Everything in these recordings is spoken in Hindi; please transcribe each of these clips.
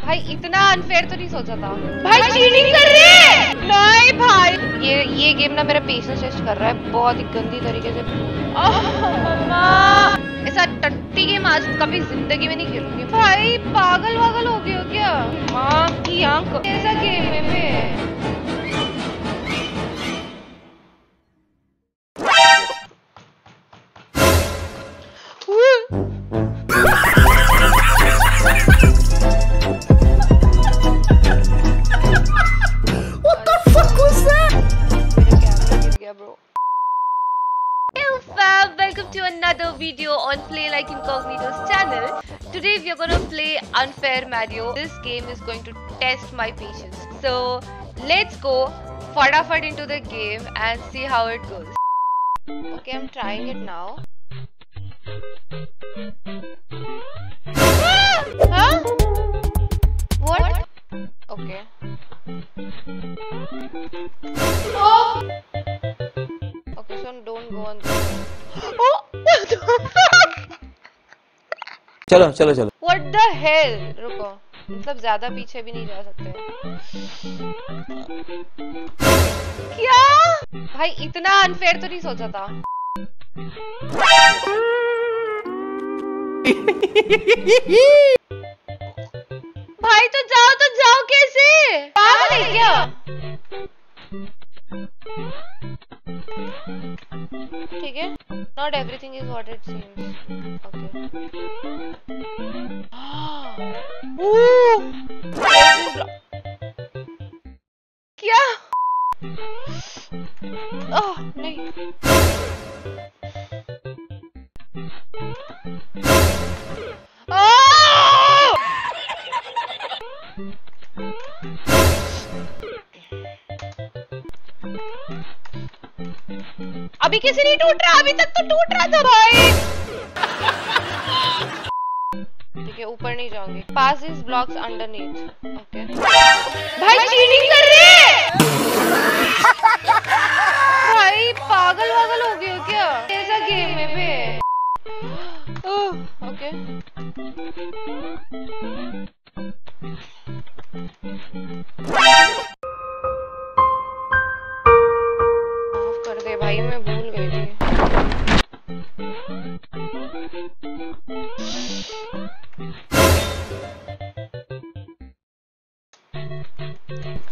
भाई इतना अनफेयर तो नहीं सोचा था। भाई चीटिंग कर रहे हैं? नहीं भाई। ये ये गेम ना मेरा पेशेंस टेस्ट कर रहा है बहुत ही गंदी तरीके से। मम्मा। ऐसा टट्टी गेम आज कभी ज़िंदगी में नहीं खेलूँगी। भाई पागल वागल हो गया हो क्या? माँ की आँख। ऐसा गेम है video on Play Like Incognito's channel. Today we are gonna play Unfair Mario. This game is going to test my patience. So let's go fadafad into the game and see how it goes. Okay, I'm trying it now. huh? What? Okay. Oh! Okay, so don't go on this. Oh! चलो चलो चलो। What the hell? रुको। मतलब ज़्यादा पीछे भी नहीं जा सकते। क्या? भाई, इतना अनफेयर तो नहीं सोचा था। भाई तो जाओ तो जाओ कैसे? पागल है क्या? ठीक है। Not everything is what it seems. Okay. Ooh! क्या? Oh, नहीं. अभी कैसे नहीं टूट रहा अभी तक तो टूट रहा था भाई। ठीक है ऊपर नहीं जाऊँगी। पास इज़ ब्लॉक्स अंडरनीथ ओके भाई चीटिंग कर रहे हैं? भाई पागल वागल हो गए हो क्या? ऐसा गेम है बे okay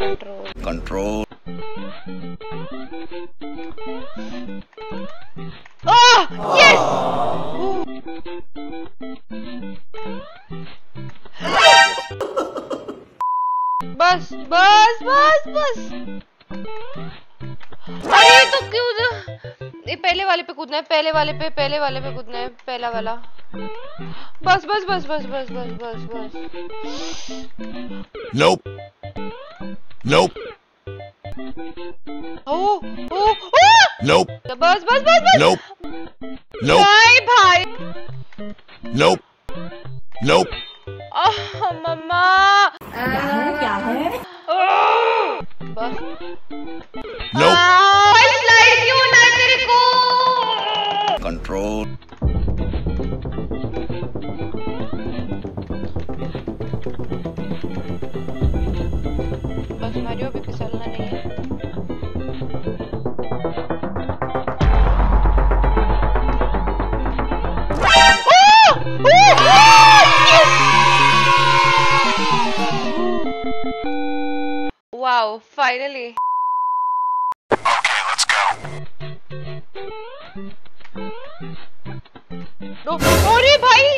control control Oh! Yes! बस बस बस बस अरे तो क्यों ये पहले वाले पे कूदना है पहले वाले पे पहले वाले पे कूदना है पहला वाला बस बस बस बस बस बस बस बस Nope. Nope. ओ ओ ओ Nope. बस बस बस बस Nope. Nope. नहीं भाई Nope. Nope. आह, मम्मा क्या है बस Nope. स्लाइड क्यों होना है तेरे को Control. वाओ फाइनली अरे भाई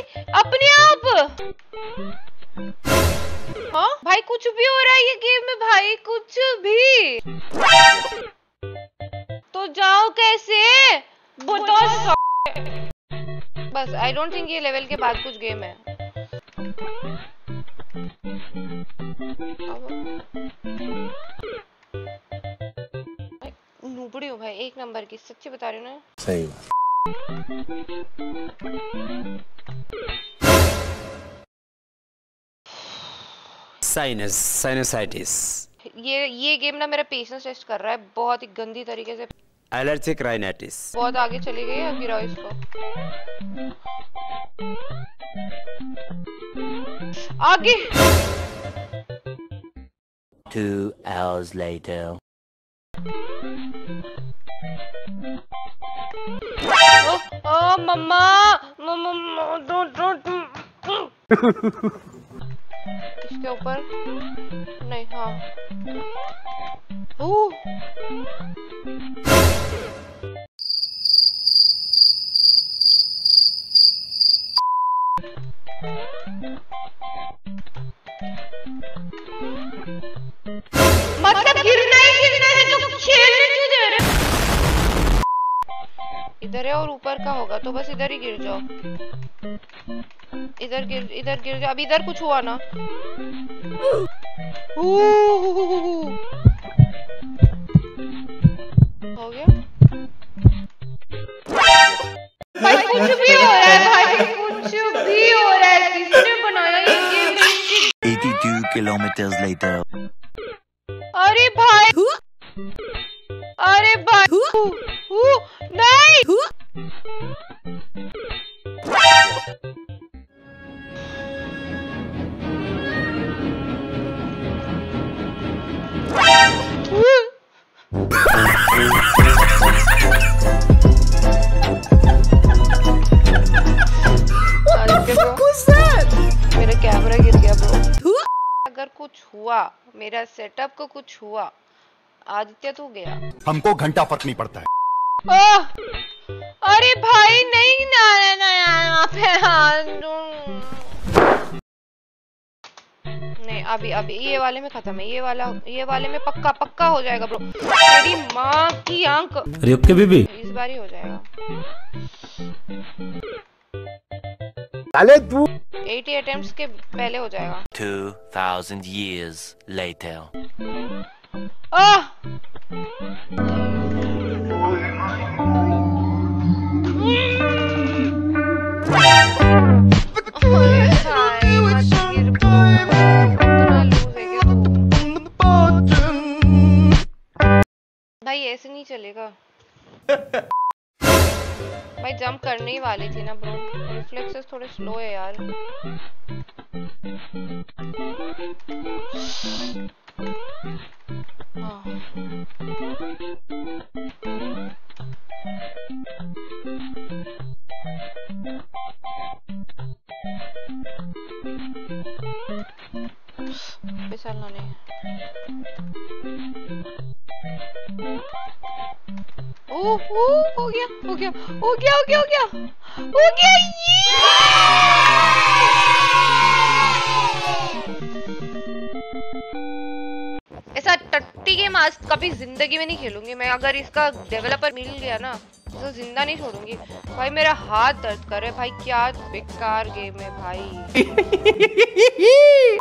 अपने आप हाँ भाई कुछ भी हो रहा है ये गेम में भाई कुछ भी तो जाओ कैसे बताओ बस आई डोंट थिंक ये लेवल के बाद कुछ गेम है। नूबड़ी हूँ भाई एक नंबर की सच्ची बता रही हूँ ना। सही बात। साइनस साइनसाइटिस ये ये गेम ना मेरा पेशेंस टेस्ट कर रहा है बहुत ही गंदी तरीके से। एलर्जिक राइनाइटिस बहुत आगे चली गई है गिराओ इसको। आगे। Two hours later. Oh, oh mama mama don't don't इसके ऊपर। नहीं हाँ। मतलब गिरना ही गिरना है तो खेलने क्यों दे रहे इधर है और ऊपर का होगा तो बस इधर ही गिर जाओ। इधर गिर इधर गिर जाओ। अब इधर कुछ हुआ ना। भाई कुछ भी हो रहा है भाई कुछ भी हो रहा है। किसने बनाया ये गेम 82 kilometers later. अरे भाई। अरे भाई। हु, हु, नहीं। कुछ हुआ मेरा सेटअप को कुछ हुआ। आदित्य तू गया। हमको घंटा फ़र्क नहीं पड़ता है। ओह! अरे भाई नहीं ना ना ना यहाँ पे नहीं अभी अभी ये वाले में खत्म है ये वाला ये वाले में पक्का पक्का हो जाएगा ब्रो मेरी माँ की आँख अरे ओके बेबी। इस बार ही हो जाएगा। अरे तू 80 अटेम्प्ट्स के पहले हो जाएगा 2000 years later. है तू? भाई ऐसे नहीं चलेगा भाई जंप करने ही वाली थी ना ब्रो रिफ्लेक्सेस थोड़े स्लो है यार। हाँ। फिसलना नहीं ओ हो गया हो गया हो गया हो गया हो गया हो गया ये ऐसा टट्टी गेम आज कभी ज़िंदगी में नहीं खेलूँगी मैं। अगर इसका डेवलपर मिल गया ना तो ज़िंदा नहीं छोड़ूँगी। भाई, मेरा हाथ दर्द कर रहा है। भाई, क्या बेकार गेम है भाई।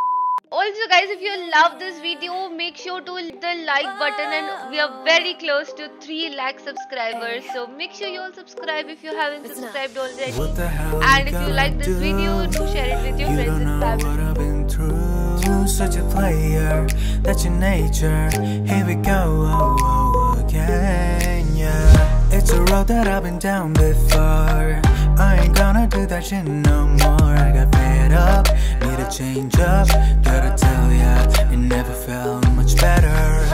Also guys, if you love this video, make sure to hit the like button and we are very close to 3 lakh subscribers. So make sure you all subscribe if you haven't subscribed already. And if you like this video, do share it with your friends and family. what I've been through. Such a player, that's your nature. Here we go oh, oh, oh again, yeah. It's a road that I've been down before. I ain't gonna do that shit no more. I got fed up, need a change up, gotta tell ya, it never felt much better.